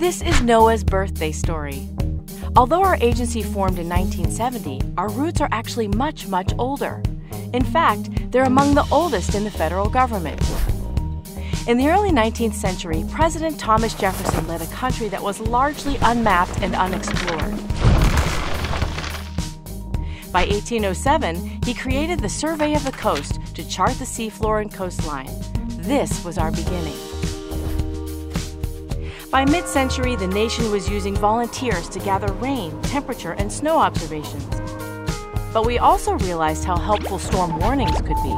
This is NOAA's birthday story. Although our agency formed in 1970, our roots are actually much, much older. In fact, they're among the oldest in the federal government. In the early 19th century, President Thomas Jefferson led a country that was largely unmapped and unexplored. By 1807, he created the Survey of the Coast to chart the seafloor and coastline. This was our beginning. By mid century, the nation was using volunteers to gather rain, temperature, and snow observations. But we also realized how helpful storm warnings could be.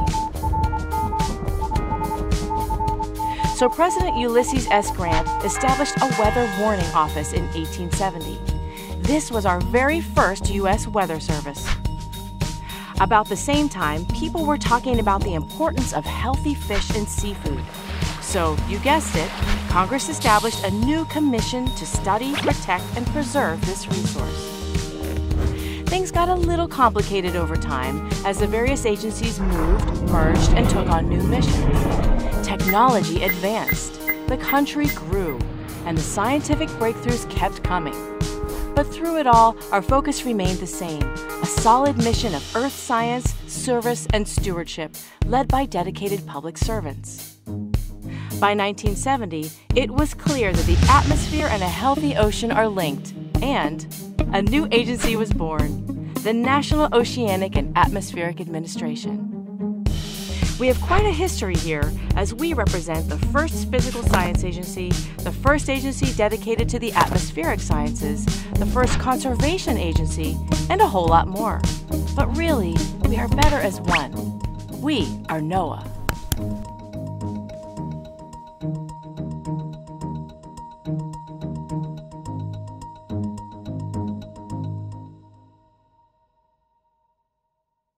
So President Ulysses S. Grant established a weather warning office in 1870. This was our very first U.S. Weather Service. About the same time, people were talking about the importance of healthy fish and seafood. So, you guessed it, Congress established a new commission to study, protect, and preserve this resource. Things got a little complicated over time as the various agencies moved, merged, and took on new missions. Technology advanced, the country grew, and the scientific breakthroughs kept coming. But through it all, our focus remained the same a solid mission of earth science, service, and stewardship led by dedicated public servants. By 1970, it was clear that the atmosphere and a healthy ocean are linked, and a new agency was born the National Oceanic and Atmospheric Administration. We have quite a history here as we represent the first physical science agency, the first agency dedicated to the atmospheric sciences, the first conservation agency, and a whole lot more. But really, we are better as one. We are NOAA.